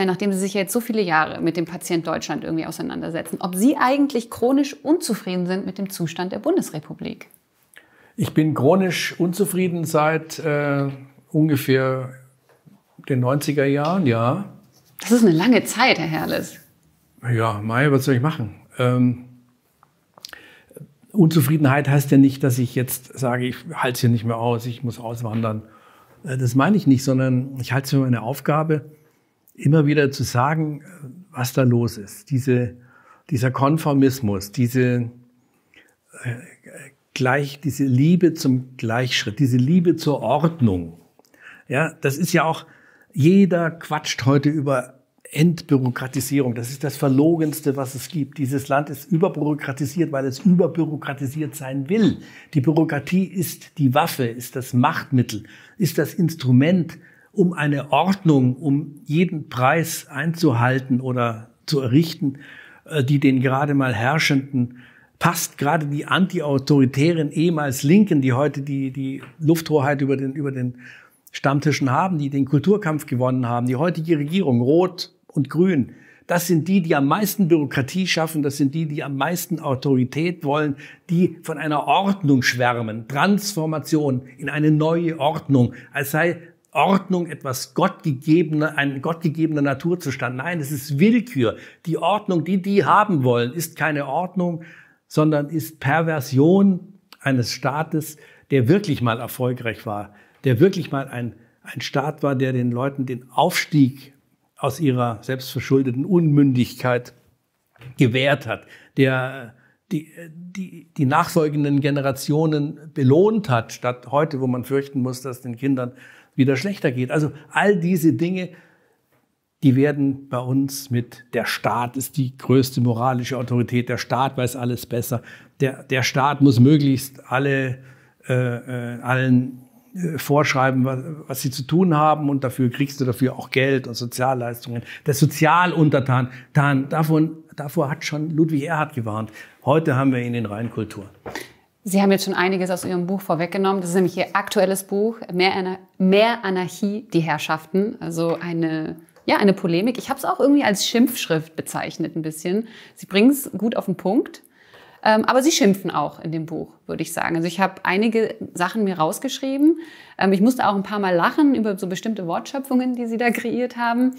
stellen, nachdem Sie sich jetzt so viele Jahre mit dem Patient Deutschland irgendwie auseinandersetzen, ob Sie eigentlich chronisch unzufrieden sind mit dem Zustand der Bundesrepublik. Ich bin chronisch unzufrieden seit äh, ungefähr den 90er Jahren, ja. Das ist eine lange Zeit, Herr Herrles. Ja, Mai, was soll ich machen? Ähm, Unzufriedenheit heißt ja nicht, dass ich jetzt sage, ich halte es hier nicht mehr aus, ich muss auswandern. Äh, das meine ich nicht, sondern ich halte es für meine Aufgabe, immer wieder zu sagen, was da los ist. Diese, dieser Konformismus, diese, äh, gleich, diese Liebe zum Gleichschritt, diese Liebe zur Ordnung. Ja, das ist ja auch, jeder quatscht heute über Entbürokratisierung. Das ist das Verlogenste, was es gibt. Dieses Land ist überbürokratisiert, weil es überbürokratisiert sein will. Die Bürokratie ist die Waffe, ist das Machtmittel, ist das Instrument, um eine Ordnung, um jeden Preis einzuhalten oder zu errichten, äh, die den gerade mal Herrschenden passt. Gerade die antiautoritären ehemals Linken, die heute die, die Lufthoheit über den, über den Stammtischen haben, die den Kulturkampf gewonnen haben, die heutige Regierung, Rot und Grün, das sind die, die am meisten Bürokratie schaffen, das sind die, die am meisten Autorität wollen, die von einer Ordnung schwärmen, Transformation in eine neue Ordnung, als sei Ordnung etwas gottgegebener, ein gottgegebener Naturzustand. Nein, es ist Willkür. Die Ordnung, die die haben wollen, ist keine Ordnung, sondern ist Perversion eines Staates, der wirklich mal erfolgreich war, der wirklich mal ein, ein Staat war, der den Leuten den Aufstieg aus ihrer selbstverschuldeten Unmündigkeit gewährt hat, der die, die, die nachfolgenden Generationen belohnt hat, statt heute, wo man fürchten muss, dass den Kindern wieder schlechter geht. Also all diese Dinge, die werden bei uns mit der Staat ist die größte moralische Autorität, der Staat weiß alles besser, der, der Staat muss möglichst alle, äh, äh allen vorschreiben, was, sie zu tun haben und dafür kriegst du dafür auch Geld und Sozialleistungen. Der Sozialuntertan, davon, davor hat schon Ludwig Erhard gewarnt. Heute haben wir ihn in Reinkultur. Sie haben jetzt schon einiges aus Ihrem Buch vorweggenommen. Das ist nämlich Ihr aktuelles Buch, Mehr, Mehr Anarchie, die Herrschaften. Also eine, ja, eine Polemik. Ich habe es auch irgendwie als Schimpfschrift bezeichnet ein bisschen. Sie bringen es gut auf den Punkt. Ähm, aber sie schimpfen auch in dem Buch, würde ich sagen. Also ich habe einige Sachen mir rausgeschrieben. Ähm, ich musste auch ein paar Mal lachen über so bestimmte Wortschöpfungen, die sie da kreiert haben.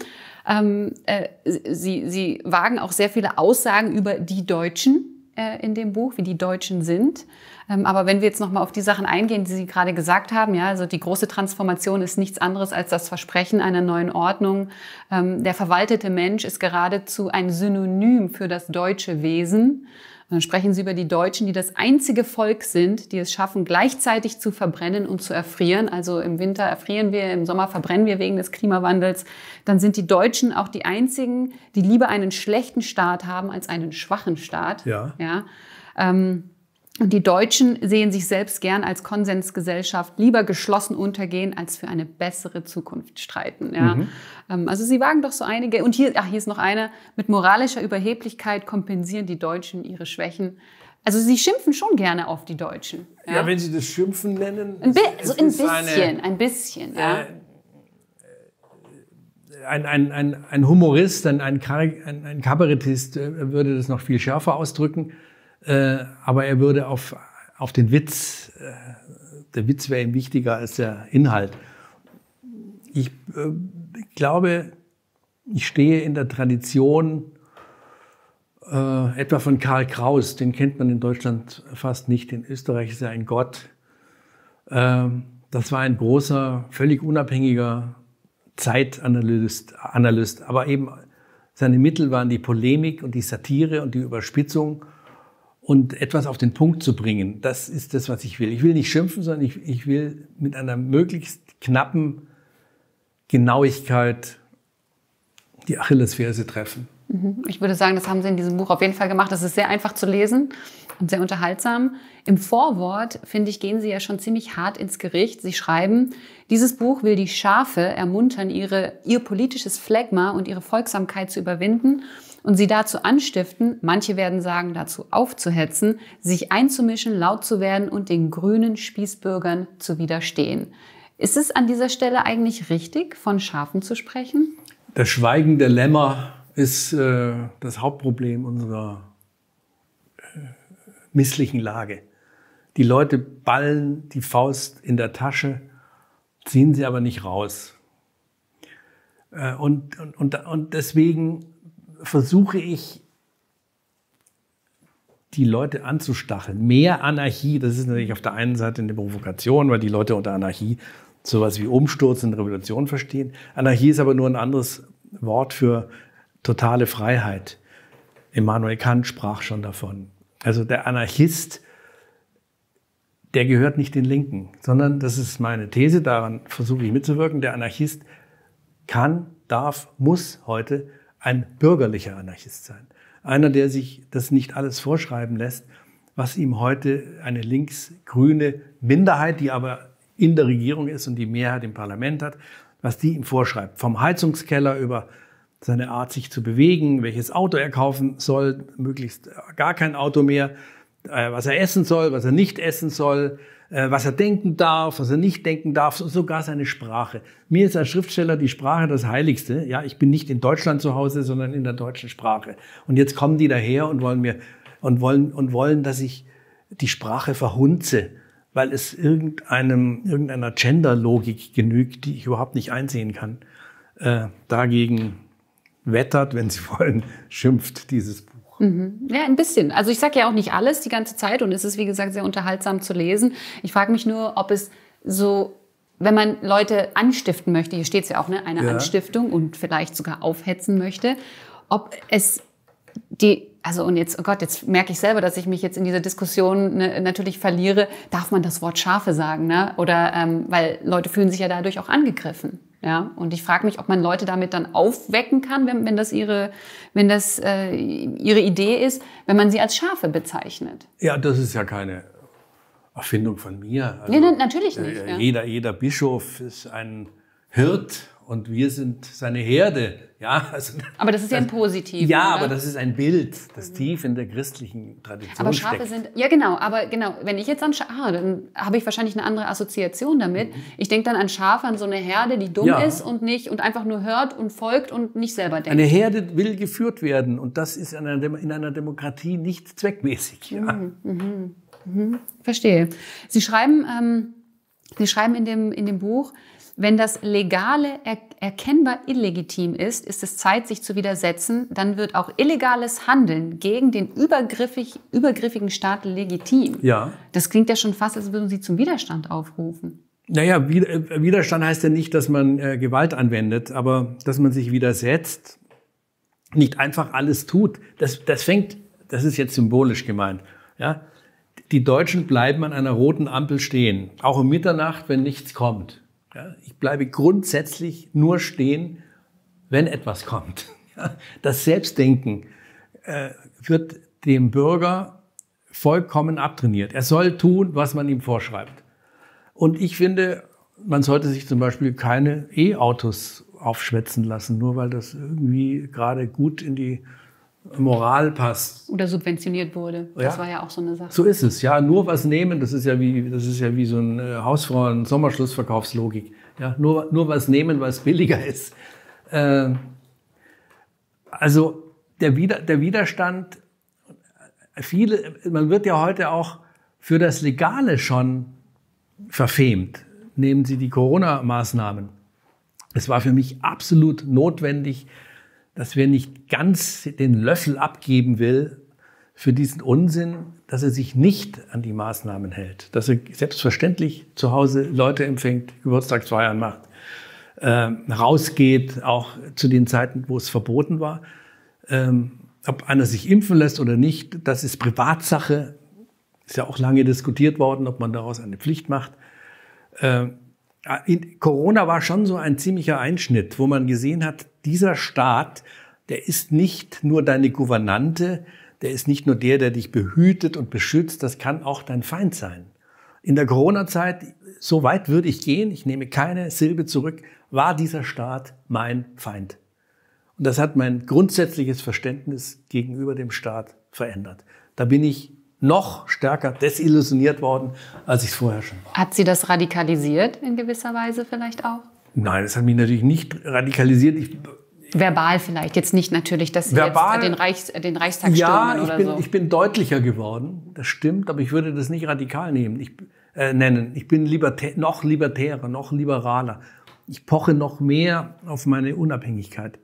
Ähm, äh, sie, sie wagen auch sehr viele Aussagen über die Deutschen äh, in dem Buch, wie die Deutschen sind. Ähm, aber wenn wir jetzt nochmal auf die Sachen eingehen, die Sie gerade gesagt haben, ja, also die große Transformation ist nichts anderes als das Versprechen einer neuen Ordnung. Ähm, der verwaltete Mensch ist geradezu ein Synonym für das deutsche Wesen. Dann sprechen sie über die Deutschen, die das einzige Volk sind, die es schaffen, gleichzeitig zu verbrennen und zu erfrieren. Also im Winter erfrieren wir, im Sommer verbrennen wir wegen des Klimawandels. Dann sind die Deutschen auch die einzigen, die lieber einen schlechten Staat haben als einen schwachen Staat. Ja. ja. Ähm, und die Deutschen sehen sich selbst gern als Konsensgesellschaft lieber geschlossen untergehen, als für eine bessere Zukunft streiten. Ja? Mhm. Ähm, also sie wagen doch so einige. Und hier, ach, hier ist noch eine. Mit moralischer Überheblichkeit kompensieren die Deutschen ihre Schwächen. Also sie schimpfen schon gerne auf die Deutschen. Ja, ja wenn sie das Schimpfen nennen. Ein, bi so ein bisschen, eine, ein bisschen. Ja. Äh, ein, ein, ein, ein Humorist, ein, ein, ein Kabarettist äh, würde das noch viel schärfer ausdrücken. Äh, aber er würde auf, auf den Witz, äh, der Witz wäre ihm wichtiger als der Inhalt. Ich äh, glaube, ich stehe in der Tradition äh, etwa von Karl Kraus, den kennt man in Deutschland fast nicht, in Österreich ist er ein Gott. Ähm, das war ein großer, völlig unabhängiger Zeitanalyst, Analyst, aber eben seine Mittel waren die Polemik und die Satire und die Überspitzung und etwas auf den Punkt zu bringen. Das ist das, was ich will. Ich will nicht schimpfen, sondern ich, ich will mit einer möglichst knappen Genauigkeit die Achillesferse treffen. Mhm. Ich würde sagen, das haben Sie in diesem Buch auf jeden Fall gemacht. Das ist sehr einfach zu lesen und sehr unterhaltsam. Im Vorwort, finde ich, gehen Sie ja schon ziemlich hart ins Gericht. Sie schreiben, dieses Buch will die Schafe ermuntern, ihre, ihr politisches Phlegma und ihre Folgsamkeit zu überwinden und sie dazu anstiften, manche werden sagen, dazu aufzuhetzen, sich einzumischen, laut zu werden und den grünen Spießbürgern zu widerstehen. Ist es an dieser Stelle eigentlich richtig, von Schafen zu sprechen? Das Schweigen der Lämmer ist äh, das Hauptproblem unserer äh, misslichen Lage. Die Leute ballen die Faust in der Tasche, ziehen sie aber nicht raus. Äh, und, und, und, und deswegen versuche ich, die Leute anzustacheln. Mehr Anarchie, das ist natürlich auf der einen Seite eine Provokation, weil die Leute unter Anarchie sowas wie Umsturz und Revolution verstehen. Anarchie ist aber nur ein anderes Wort für totale Freiheit. Immanuel Kant sprach schon davon. Also der Anarchist, der gehört nicht den Linken, sondern das ist meine These, daran versuche ich mitzuwirken. Der Anarchist kann, darf, muss heute ein bürgerlicher Anarchist sein. Einer, der sich das nicht alles vorschreiben lässt, was ihm heute eine linksgrüne Minderheit, die aber in der Regierung ist und die Mehrheit im Parlament hat, was die ihm vorschreibt. Vom Heizungskeller über seine Art, sich zu bewegen, welches Auto er kaufen soll, möglichst gar kein Auto mehr, was er essen soll, was er nicht essen soll, äh, was er denken darf, was er nicht denken darf, sogar seine Sprache. Mir ist als Schriftsteller die Sprache das Heiligste. Ja, ich bin nicht in Deutschland zu Hause, sondern in der deutschen Sprache. Und jetzt kommen die daher und wollen mir und wollen und wollen, dass ich die Sprache verhunze, weil es irgendeinem irgendeiner Gender-Logik genügt, die ich überhaupt nicht einsehen kann. Äh, dagegen wettert, wenn Sie wollen, schimpft dieses Buch. Mhm. Ja, ein bisschen. Also ich sage ja auch nicht alles die ganze Zeit und es ist, wie gesagt, sehr unterhaltsam zu lesen. Ich frage mich nur, ob es so, wenn man Leute anstiften möchte, hier steht es ja auch, ne, eine ja. Anstiftung und vielleicht sogar aufhetzen möchte, ob es die, also und jetzt, oh Gott, jetzt merke ich selber, dass ich mich jetzt in dieser Diskussion ne, natürlich verliere. Darf man das Wort Schafe sagen, ne? Oder ähm, weil Leute fühlen sich ja dadurch auch angegriffen. Ja, und ich frage mich, ob man Leute damit dann aufwecken kann, wenn, wenn das, ihre, wenn das äh, ihre Idee ist, wenn man sie als Schafe bezeichnet. Ja, das ist ja keine Erfindung von mir. Also, nee, natürlich nicht. Äh, ja. jeder, jeder Bischof ist ein Hirt und wir sind seine Herde. Ja, also, aber das ist ja ein Positiv. Ja, oder? aber das ist ein Bild, das tief in der christlichen Tradition Aber Schafe steckt. sind, ja genau, aber genau, wenn ich jetzt an Schafe, ah, dann habe ich wahrscheinlich eine andere Assoziation damit. Mhm. Ich denke dann an Schafe, an so eine Herde, die dumm ja. ist und nicht und einfach nur hört und folgt und nicht selber denkt. Eine Herde will geführt werden und das ist in einer, in einer Demokratie nicht zweckmäßig. Ja. Mhm, mhm, mhm. Verstehe. Sie schreiben, ähm, Sie schreiben in dem, in dem Buch, wenn das Legale er erkennbar illegitim ist, ist es Zeit, sich zu widersetzen. Dann wird auch illegales Handeln gegen den übergriffig, übergriffigen Staat legitim. Ja. Das klingt ja schon fast, als würden Sie zum Widerstand aufrufen. Naja, Widerstand heißt ja nicht, dass man äh, Gewalt anwendet, aber dass man sich widersetzt, nicht einfach alles tut. Das, das fängt, das ist jetzt symbolisch gemeint. Ja? Die Deutschen bleiben an einer roten Ampel stehen, auch um Mitternacht, wenn nichts kommt. Ich bleibe grundsätzlich nur stehen, wenn etwas kommt. Das Selbstdenken äh, wird dem Bürger vollkommen abtrainiert. Er soll tun, was man ihm vorschreibt. Und ich finde, man sollte sich zum Beispiel keine E-Autos aufschwätzen lassen, nur weil das irgendwie gerade gut in die Moral passt. Oder subventioniert wurde. Das war ja auch so eine Sache. So ist es, ja. Nur was nehmen, das ist ja wie, das ist ja wie so eine Hausfrauen-Sommerschlussverkaufslogik. Ja, nur, nur was nehmen, was billiger ist. Äh, also der, Wider, der Widerstand, viele, man wird ja heute auch für das Legale schon verfemt. Nehmen Sie die Corona-Maßnahmen. Es war für mich absolut notwendig, dass wer nicht ganz den Löffel abgeben will für diesen Unsinn, dass er sich nicht an die Maßnahmen hält, dass er selbstverständlich zu Hause Leute empfängt, Geburtstagsfeiern macht, äh, rausgeht, auch zu den Zeiten, wo es verboten war. Ähm, ob einer sich impfen lässt oder nicht, das ist Privatsache. Ist ja auch lange diskutiert worden, ob man daraus eine Pflicht macht. Äh, Corona war schon so ein ziemlicher Einschnitt, wo man gesehen hat, dieser Staat, der ist nicht nur deine Gouvernante, der ist nicht nur der, der dich behütet und beschützt, das kann auch dein Feind sein. In der Corona-Zeit, so weit würde ich gehen, ich nehme keine Silbe zurück, war dieser Staat mein Feind. Und das hat mein grundsätzliches Verständnis gegenüber dem Staat verändert. Da bin ich noch stärker desillusioniert worden, als ich es vorher schon war. Hat Sie das radikalisiert in gewisser Weise vielleicht auch? Nein, das hat mich natürlich nicht radikalisiert. Ich, Verbal vielleicht, jetzt nicht natürlich, dass Sie Verbal, jetzt den, Reichs, den Reichstag ja, stürmen ich oder bin, so. ich bin deutlicher geworden, das stimmt, aber ich würde das nicht radikal nehmen, ich, äh, nennen. Ich bin libertä noch libertärer, noch liberaler. Ich poche noch mehr auf meine Unabhängigkeit.